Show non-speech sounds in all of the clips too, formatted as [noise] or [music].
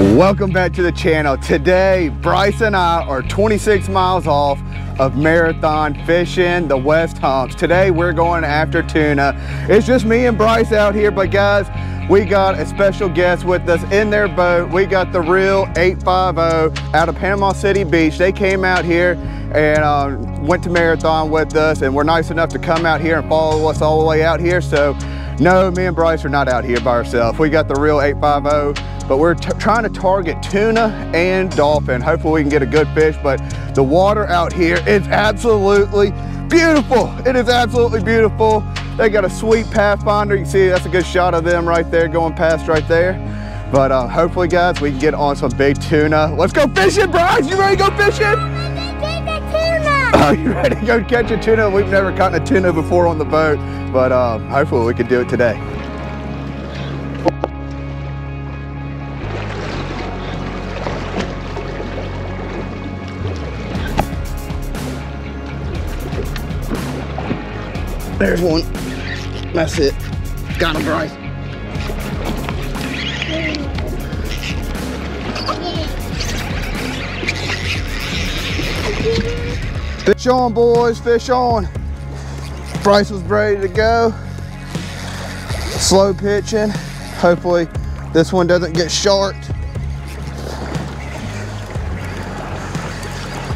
Welcome back to the channel. Today, Bryce and I are 26 miles off of Marathon fishing the West Humps. Today, we're going after tuna. It's just me and Bryce out here, but guys, we got a special guest with us in their boat. We got the Reel 850 out of Panama City Beach. They came out here and um, went to Marathon with us and were nice enough to come out here and follow us all the way out here. So no, me and Bryce are not out here by ourselves. We got the Reel 850 but we're trying to target tuna and dolphin. Hopefully we can get a good fish, but the water out here is absolutely beautiful. It is absolutely beautiful. They got a sweet Pathfinder. You can see that's a good shot of them right there going past right there. But uh, hopefully guys, we can get on some big tuna. Let's go fishing, Bryce. You ready to go fishing? [laughs] Are you ready to go catch a tuna? We've never caught a tuna before on the boat, but uh, hopefully we can do it today. There's one. That's it. Got him, Bryce. Fish on, boys, fish on. Bryce was ready to go. Slow pitching. Hopefully this one doesn't get sharked.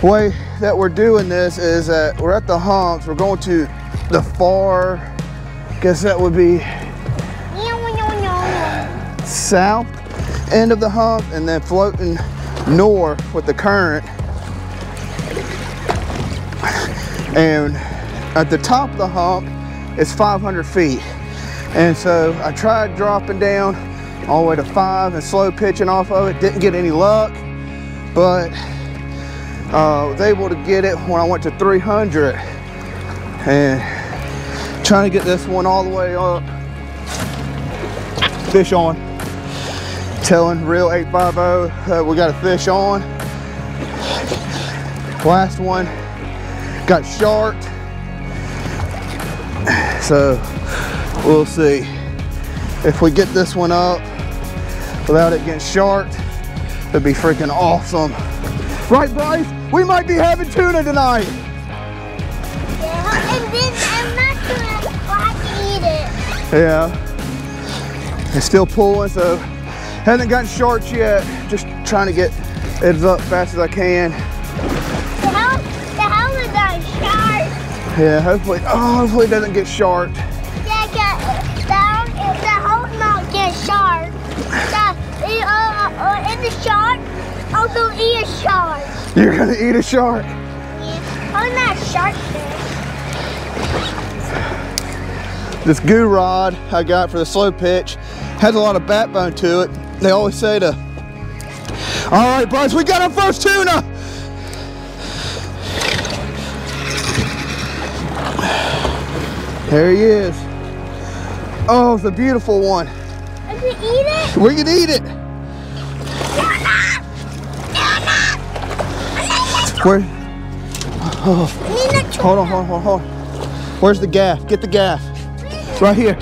Way that we're doing this is that we're at the humps. We're going to the far, I guess that would be south end of the hump and then floating north with the current. And at the top of the hump it's 500 feet. And so I tried dropping down all the way to five and slow pitching off of it. Didn't get any luck, but uh, was able to get it when I went to 300 and trying to get this one all the way up. Fish on. Telling Reel 850 uh, we got a fish on. Last one got sharked. So we'll see if we get this one up without it getting sharked. It'd be freaking awesome. Right, Bryce? We might be having tuna tonight. Yeah. It's still pulling, so hasn't gotten shorts yet. Just trying to get it up as fast as I can. The hell, the hell is that shark? Yeah, hopefully, oh, hopefully it doesn't get shark. Yeah, the, the, the hell not get shark. The, uh, uh, in the shark, I'll go eat a shark. You're gonna eat a shark? Yeah, I'm not shark This goo rod I got for the slow pitch has a lot of backbone to it. They always say to, all right, Bryce, we got our first tuna. There he is. Oh, it's a beautiful one. I can eat it? We can eat it. Where? Oh. Hold on, hold on, hold on. Where's the gaff? Get the gaff. Right here.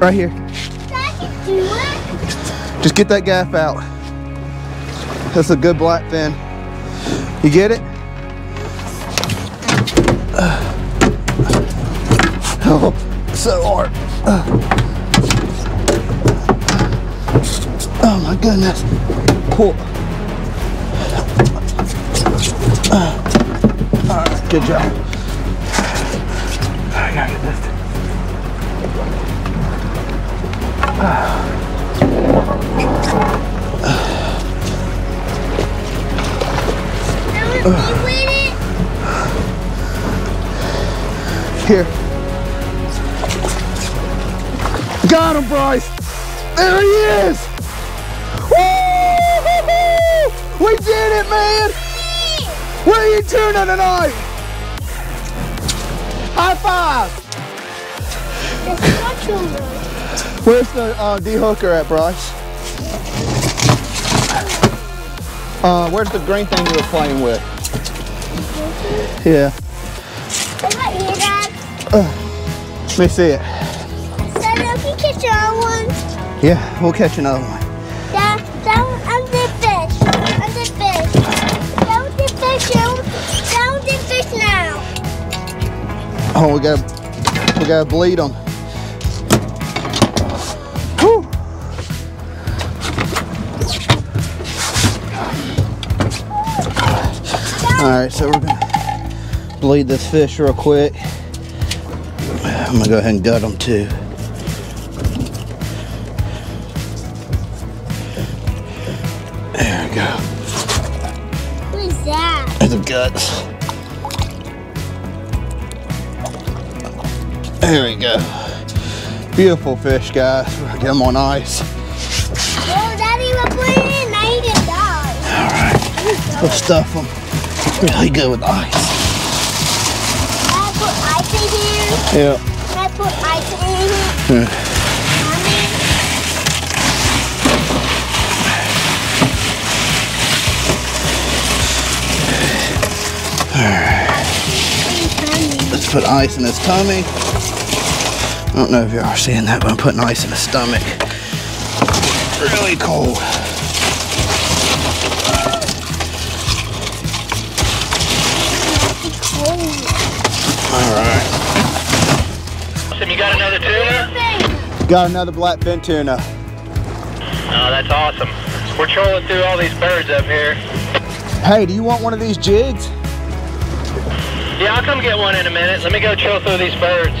Right here. Just get that gaff out. That's a good black fin. You get it? [sighs] Oh, so hard. [sighs] Oh my goodness. Cool. [sighs] All right, good job. I gotta get this. Here. Got him, Bryce. There he is. Woo! We did it, man. Where are you tuning tonight? High five. Where's the uh, de-hooker at, Bryce? Uh, where's the green thing you were playing with? Yeah. Is that Dad? Uh, let me see it. Dad, if you catch one? Yeah, we'll catch another one. Dad, the fish. The fish. The fish. The fish now. Oh, we got, we got to bleed them. All right, so we're gonna bleed this fish real quick. I'm gonna go ahead and gut them too. There we go. What is that? There's the guts. There we go. Beautiful fish, guys. We're gonna get them on ice. Oh, Daddy, we're putting it in. Now you can die. All right, we'll stuff them really good with ice. Can I put ice in here? Yeah. Can I put ice in here? Yeah. Let's put ice in his tummy. I don't know if y'all are seeing that, but I'm putting ice in his stomach. Really cold. All right. Awesome, you got another tuna? Got another blackfin tuna. Oh, that's awesome. We're trolling through all these birds up here. Hey, do you want one of these jigs? Yeah, I'll come get one in a minute. Let me go troll through these birds.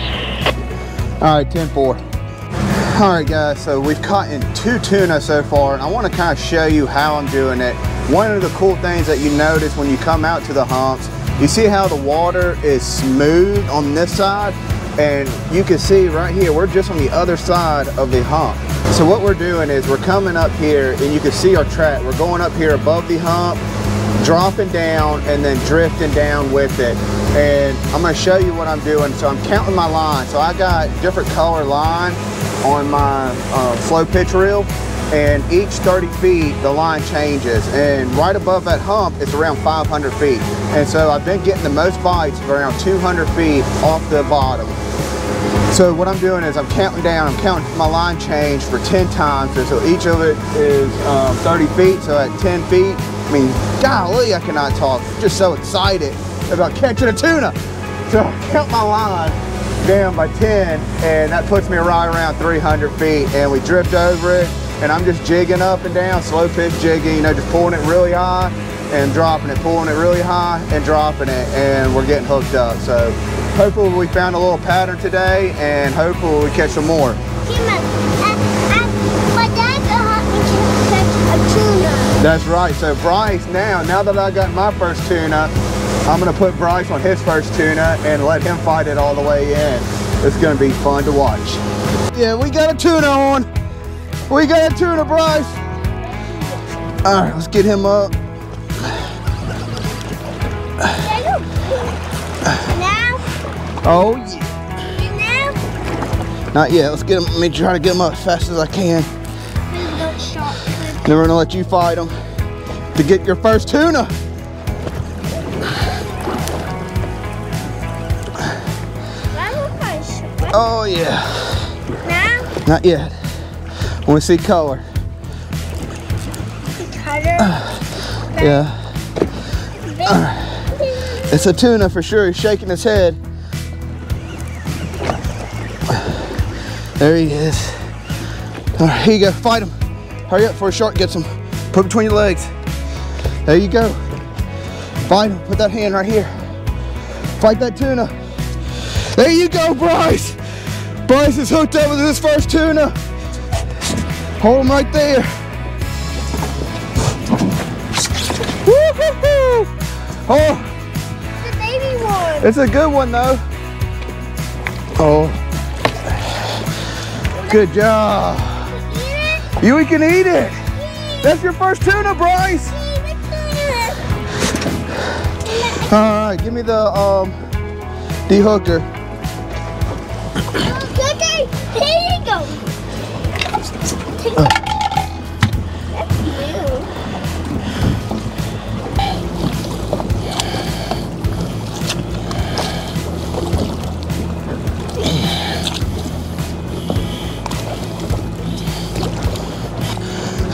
All right, 10-4. All right, guys, so we've caught in two tuna so far, and I want to kind of show you how I'm doing it. One of the cool things that you notice when you come out to the humps, you see how the water is smooth on this side, and you can see right here, we're just on the other side of the hump. So what we're doing is we're coming up here, and you can see our track. We're going up here above the hump, dropping down and then drifting down with it. And I'm gonna show you what I'm doing. So I'm counting my line. So I got different color line on my uh, pitch reel and each 30 feet the line changes and right above that hump it's around 500 feet and so I've been getting the most bites around 200 feet off the bottom so what I'm doing is I'm counting down, I'm counting my line change for 10 times. And so each of it is um, 30 feet, so at 10 feet, I mean, golly, I cannot talk. I'm just so excited about catching a tuna. So I count my line down by 10, and that puts me right around 300 feet. And we drift over it, and I'm just jigging up and down, slow pitch jigging, you know, just pulling it really high and dropping it, pulling it really high and dropping it, and we're getting hooked up. So hopefully we found a little pattern today, and hopefully we catch some more. That's right. So Bryce, now, now that I got my first tuna, I'm gonna put Bryce on his first tuna and let him fight it all the way in. It's gonna be fun to watch. Yeah, we got a tuna on. We got a tuna, Bryce. All right, let's get him up. Now? Oh yeah. Now? Not yet. Let's get him. Let me try to get him up as fast as I can. Then we're gonna let you fight him to get your first tuna. Oh yeah. Now? Not yet. Want to see color? Cutter. [sighs] Yeah. It's a tuna for sure. He's shaking his head. There he is. All right, here you go. Fight him. Hurry up before a shark gets him. Put between your legs. There you go. Fight him. Put that hand right here. Fight that tuna. There you go, Bryce. Bryce is hooked up with his first tuna. Hold him right there. Oh. The baby one. It's a good one though. Oh. Good job. Eat it? You can eat it. That's your first tuna, Bryce. Eat the tuna. All right, give me the um dehooker.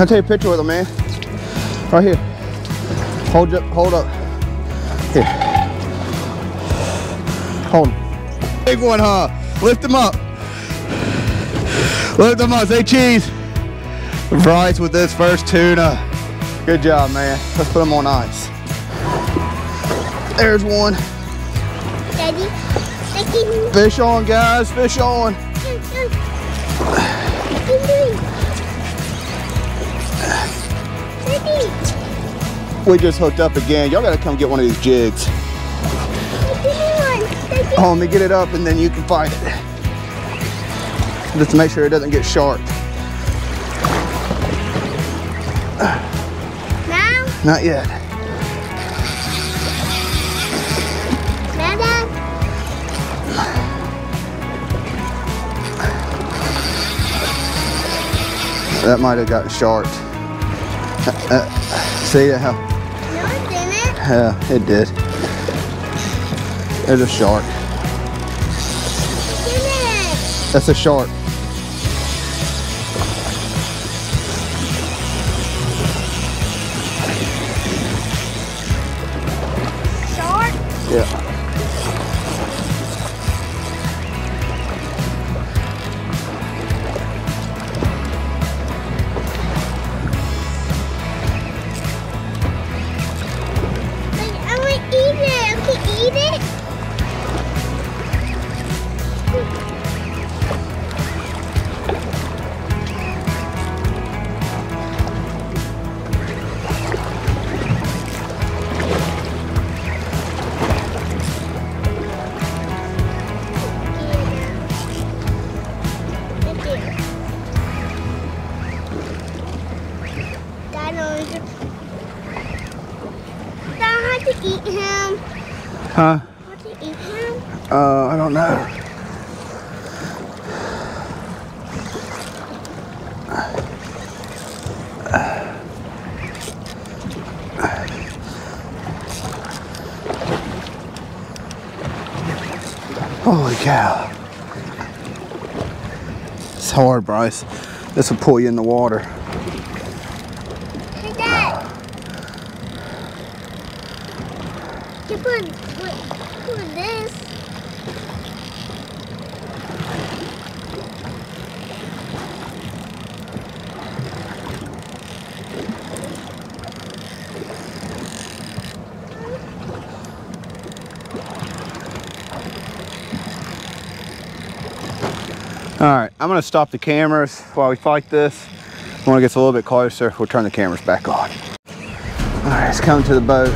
I'll take a picture with him, man. Right here. Hold up, hold up. Here. Hold him. Big one, huh? Lift them up. Lift them up. Say cheese. Bryce with this first tuna. Good job, man. Let's put them on ice. There's one. Daddy, Fish on, guys. Fish on. Daddy, We just hooked up again. Y'all gotta come get one of these jigs. Oh, let me get it up and then you can fight it. Just to make sure it doesn't get sharp. Not yet. That might have gotten sharp. Uh, uh, see how? No, it didn't. Yeah, it did. There's a shark. That's a shark. Yeah. Eat him. Huh? I have to eat him. Uh, I don't know. Holy cow. It's hard, Bryce. This will pull you in the water. Hey, Dad. You put, put, put this. All I'm gonna stop the cameras while we fight this. When it gets a little bit closer, we'll turn the cameras back on. All right, it's coming to the boat.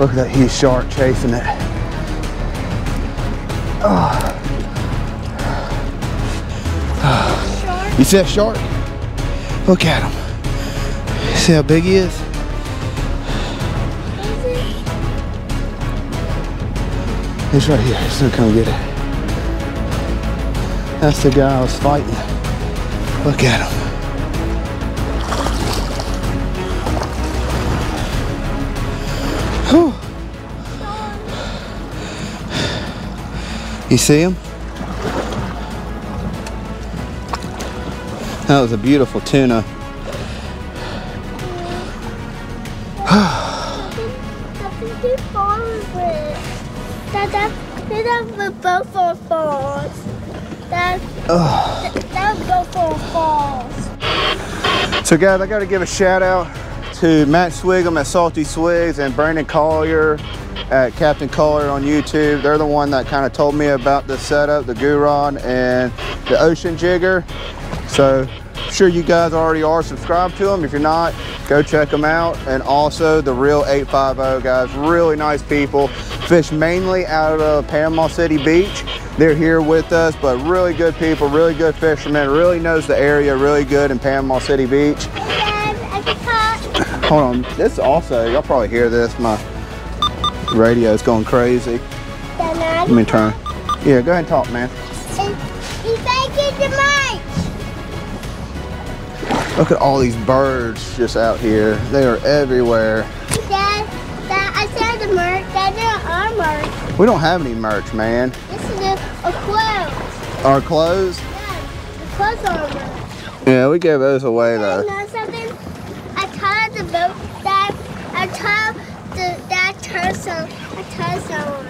Look at that huge shark chasing it. Short. You see that shark? Look at him. See how big he is? Is it? He's right here. He's gonna come get it. That's the guy I was fighting. Look at him. You see him? That was a beautiful tuna. Dad, that, that both for falls. Falls. So guys, I gotta give a shout out to Matt Swigum at Salty Swigs and Brandon Collier at Captain Collier on YouTube. They're the one that kind of told me about the setup, the Guron and the Ocean Jigger. So I'm sure you guys already are subscribed to them. If you're not, go check them out. And also the Reel 850 guys, really nice people. Fish mainly out of Panama City Beach. They're here with us, but really good people, really good fishermen, really knows the area really good in Panama City Beach. Dad, I can cut. Hold on, this also, y'all probably hear this, my radio is going crazy. Dad, now I Let me turn. Yeah, go ahead and talk, man. cut. He's taking the mic. Look at all these birds just out here. They are everywhere. Dad, Dad, I said the merch. Dad, there are merch. We don't have any merch, man. Is a, a clothes. Our clothes? The clothes are. Yeah, we gave those away You though. know something? I tied the boat that I tied the that turtle I tied someone.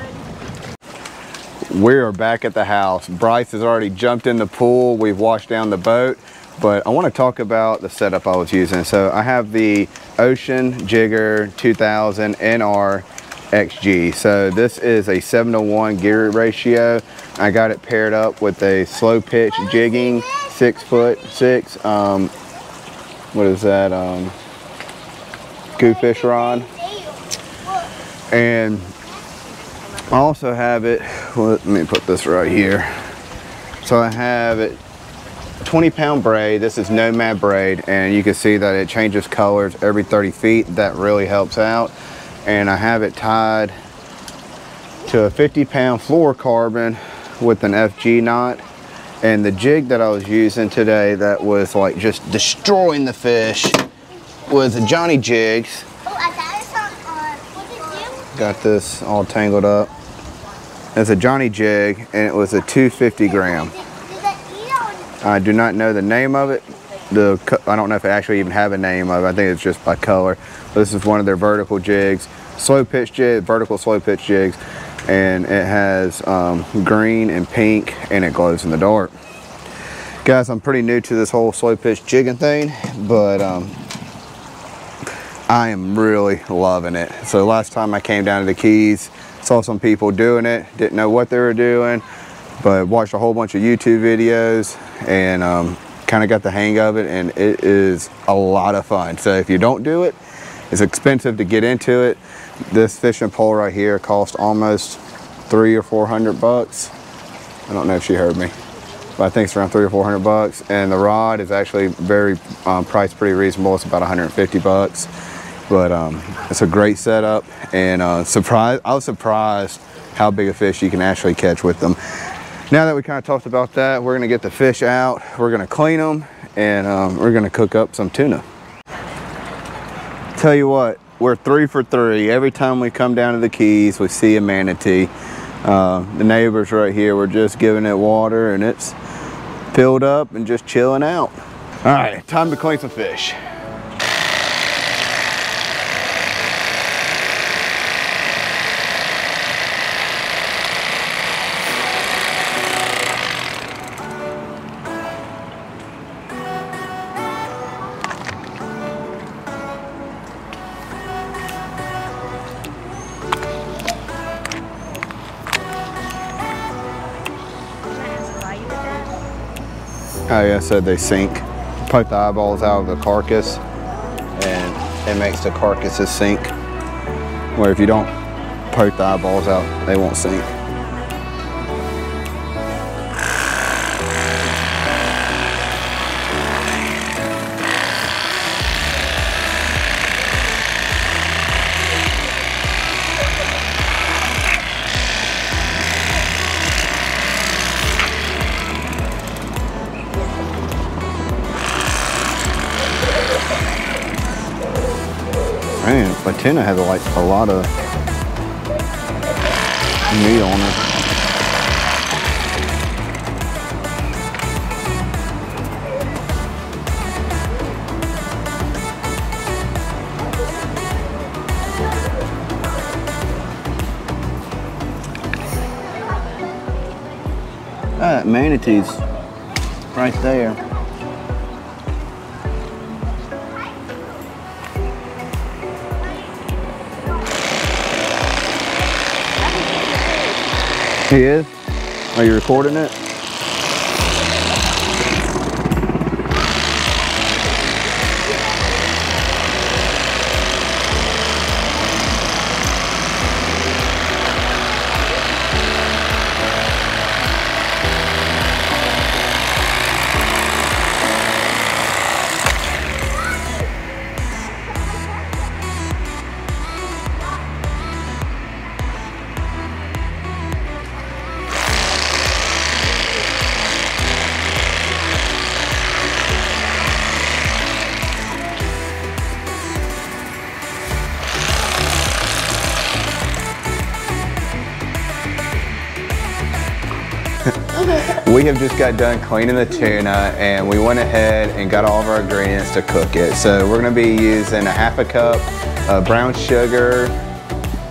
we are back at the house. Bryce has already jumped in the pool. We've washed down the boat, but I want to talk about the setup I was using. So I have the Ocean Jigger 2000 NR XG. So this is a 7 to 1 gear ratio. I got it paired up with a slow pitch jigging six foot six. Um, what is that? Um, goofish rod. And I also have it, let me put this right here. So I have it 20 pound braid. This is Nomad braid and you can see that it changes colors every 30 feet. That really helps out. And I have it tied to a 50 pound fluorocarbon with an FG knot. And the jig that I was using today that was like just destroying the fish was a Johnny Jigs. Oh, on. What? Got this all tangled up. It's a Johnny Jig and it was a 250 gram. I eat on? I do not know the name of it. The I don't know if it actually even have a name of it. I think it's just by color. But this is one of their vertical jigs, slow pitch jig, vertical slow pitch jigs, and it has um, green and pink, and it glows in the dark. Guys, I'm pretty new to this whole slow pitch jigging thing, but um, I am really loving it. So last time I came down to the Keys, saw some people doing it, didn't know what they were doing, but watched a whole bunch of YouTube videos and um, kind of got the hang of it and it is a lot of fun. So if you don't do it, it's expensive to get into it. This fishing pole right here cost almost three or 400 bucks. I don't know if she heard me, but I think it's around three or 400 bucks. And the rod is actually very um, priced pretty reasonable. It's about 150 bucks but um, it's a great setup and uh, surprise I was surprised how big a fish you can actually catch with them now that we kind of talked about that we're gonna get the fish out we're gonna clean them and um, we're gonna cook up some tuna tell you what we're three for three. Every time we come down to the keys we see a manatee. Uh, the neighbors right here we're just giving it water and it's filled up and just chilling out. All right time to clean some fish I said they sink. Poke the eyeballs out of the carcass and it makes the carcasses sink. Where if you don't poke the eyeballs out, they won't sink. Tuna has like a lot of meat on it. That manatee's right there. He is? Are you recording it? We have just got done cleaning the tuna and we went ahead and got all of our ingredients to cook it. So we're gonna be using a half a cup of brown sugar,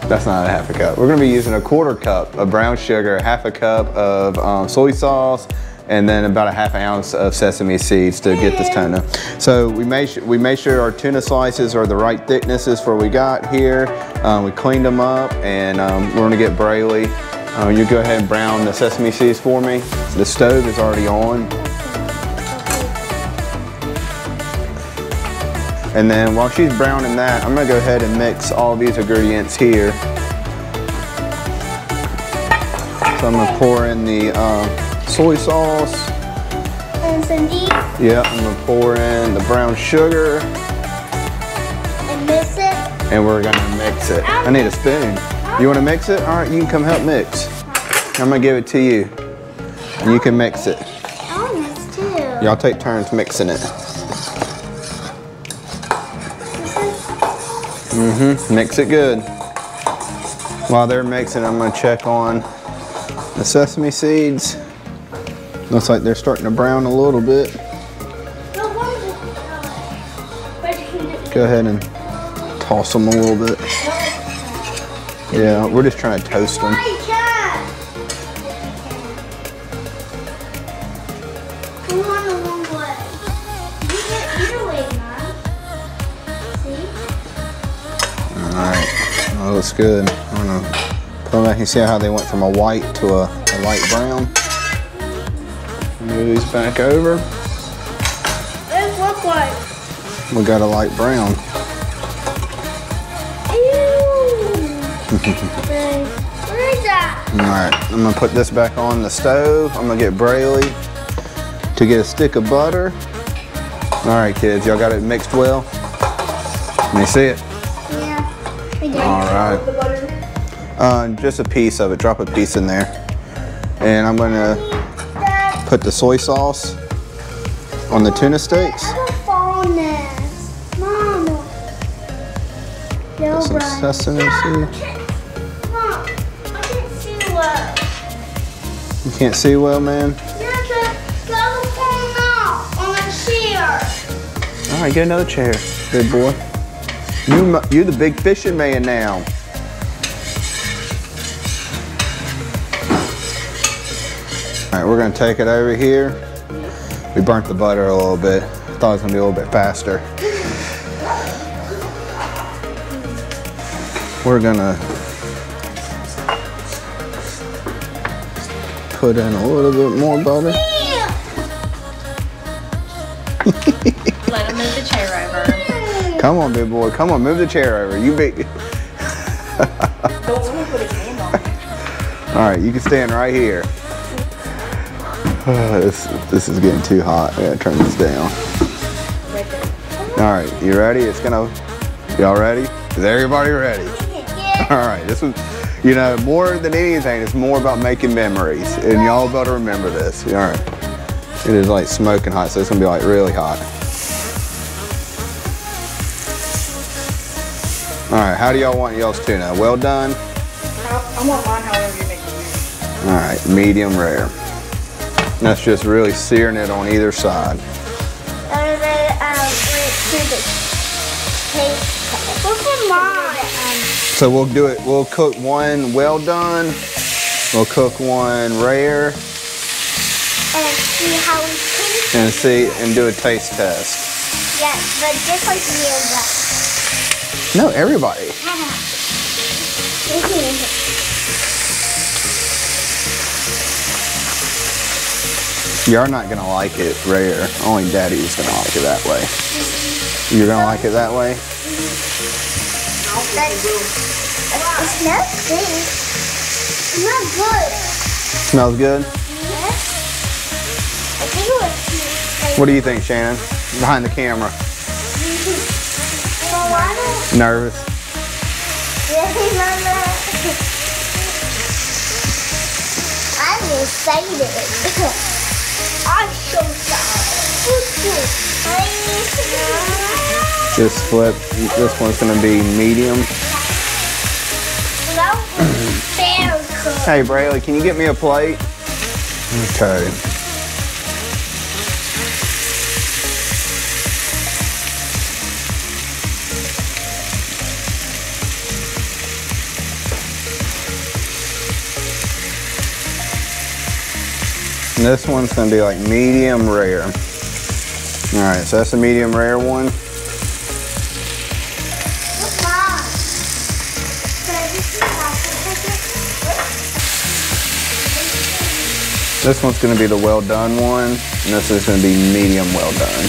That's not a half a cup. We're gonna be using a quarter cup of brown sugar, half a cup of um, soy sauce, and then about a half ounce of sesame seeds to get this tuna. So we made, we made sure our tuna slices are the right thicknesses for what we got here. Um, we cleaned them up and um, we're gonna get Brayley. Uh, you go ahead and brown the sesame seeds for me. The stove is already on. And then while she's browning that, I'm gonna go ahead and mix all these ingredients here. So I'm gonna pour in the uh, soy sauce. And Cindy, Yeah, I'm gonna pour in the brown sugar and miss it. and we're gonna mix it. I need a spoon. You wanna mix it? All right, you can come help mix. I'm gonna give it to you. And you can mix it. I want this too. Y'all take turns mixing it. Mm-hmm, mix it good. While they're mixing, I'm gonna check on the sesame seeds. Looks like they're starting to brown a little bit. No, what is it? But you can do- Go ahead and toss them a little bit. Yeah, we're just trying to toast them. Come on the wrong way. You get either way, Mom. See? Alright, that looks good. I'm gonna put them back and see how they went from a white to a, a light brown. Move these back over. It look like. We got a light brown. Ew. [laughs] Where is that? Alright, I'm gonna put this back on the stove. I'm gonna get Brayley to get a stick of butter. Alright kids, y'all got it mixed well? Let me see it. Yeah. We did. Alright. Uh, just a piece of it, drop a piece in there. And I'm gonna put the soy sauce on the tuna steaks. I have a phone nest. Mom. Yo, Put some sesame Yeah, seed. I can't- Mom, I can't see well. You can't see well, man? All right, get another chair, big boy. You, mu- you the big fishing man now. All right, we're gonna take it over here. We burnt the butter a little bit. Thought it was gonna be a little bit faster. We're gonna put in a little bit more butter. Come on, big boy. Come on, move the chair over. You big. Don't want to put his hand on it. [laughs] All right, you can stand right here. [sighs] Uh, this, this is getting too hot. I gotta turn this down. All right, you ready? It's gonna. Y'all ready? Is everybody ready? All right, this is, you know, more than anything, it's more about making memories, and y'all better remember this. All right, it is like smoking hot, so it's gonna be like really hot. All right, how do y'all want y'all's tuna? Well done. I, I want mine however you make it. All right, medium rare. That's just really searing it on either side. And then, um, wait, do the taste. Look at mine. So we'll do it, we'll cook one well done, we'll cook one rare, And see how we taste. and see, and do a taste test. Yes, but just like you No, everybody. You're not gonna like it rare. Only daddy's gonna like it that way. You're gonna like it that way? It smells good. Good. Smells good? Yes. What do you think, Shannon? Behind the camera. Well, why don't Nervous? really remember? I'm excited. I'm so sorry. Just flip. This one's gonna be medium. That very cool. Hey, Brayley, can you get me a plate? Okay. And this one's gonna be like medium rare. All right, so that's the medium rare one. This one's gonna be the well done one, and this is gonna be medium well done.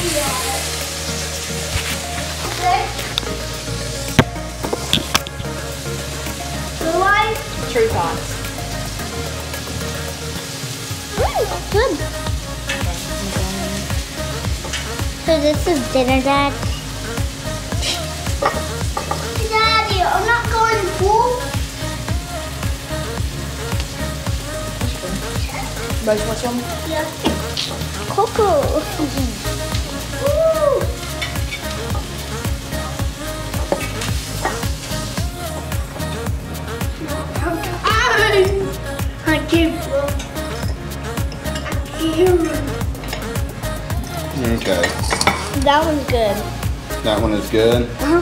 You Blue eyes. True thoughts. Mm, good. So this is dinner, Dad. Daddy, I'm not going pool. Both want some? Yeah. Coco. [laughs] Okay, That one's good. that one is good. Uh-huh.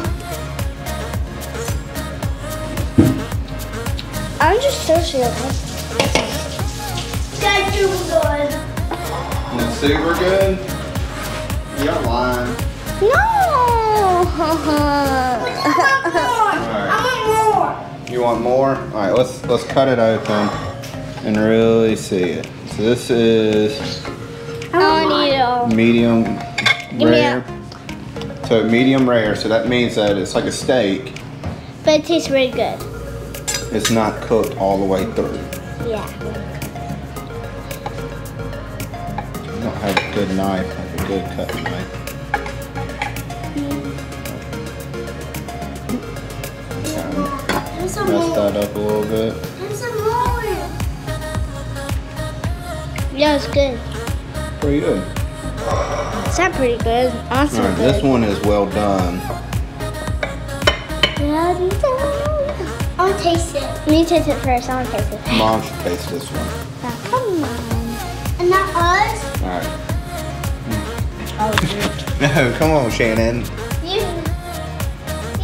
I'm just so sure. That's too good. It's super good. You're lying. No. [laughs] Alright. You want more? All right, let's let's cut it open and really see it. So this is I want it all. medium rare. So medium rare, so that means that it's like a steak. But it tastes really good. It's not cooked all the way through. Yeah. I don't have a good knife, like a good cutting knife. Mm. Kind of There's mess that up a little bit. Yeah, it's good. Pretty good. It's not pretty good. Awesome. Right, this one is well done. I want to taste it. Me taste it first. I want to taste it. Mom should taste this one. Now, come on. And not us. All right. [laughs] Oh. No, come on, Shannon. You.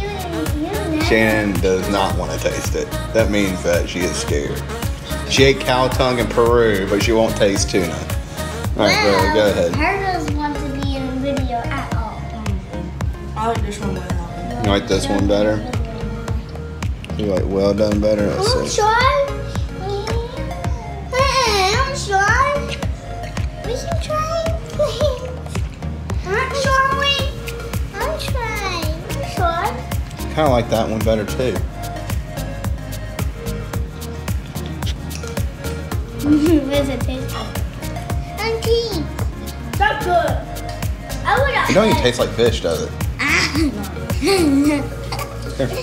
You. You. Shannon does not want to taste it. That means that she is scared. She ate cow tongue in Peru, but she won't taste tuna. All right, Riley, go ahead. Her doesn't want to be in the video at all. I like this one better. You like this one better? You like well done better? I'm Let's see. try. Hey, I'm try. We can try. I'm trying. I'm trying. I'm trying. Kind of like that one better too. What does it taste like? Auntie. That's good. I would have. It don't even taste like fish, does it? Here. [laughs] Good. [laughs]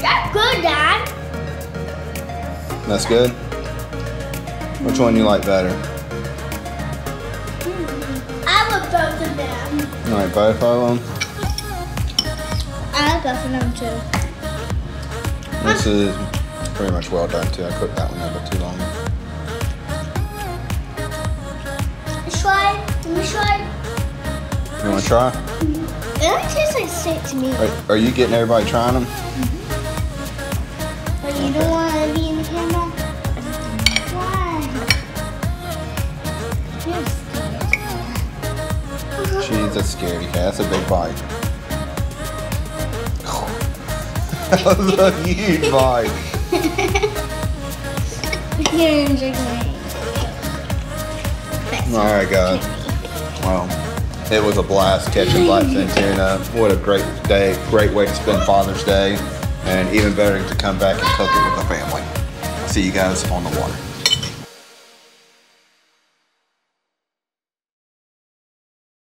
That's good, Dad. That's good. Which one you like better? Mm-hmm. I love both of them. All right, both of them. I like both of them too. This is pretty much well done too. I cooked that one a bit too long. Let's try. Let me try. You want to try? Mm-hmm. It only tastes like steak to me. Are, are you getting everybody trying them? Mm-hmm. But you don't want to be in the camera? Why? You're scared. She's a scaredy cat. That's a big bite. Was a huge bite. You're enjoying All right, guys. Well, it was a blast catching blackfin tuna. What a great day, great way to spend Father's Day, and even better to come back and cook it with the family. See you guys on the water.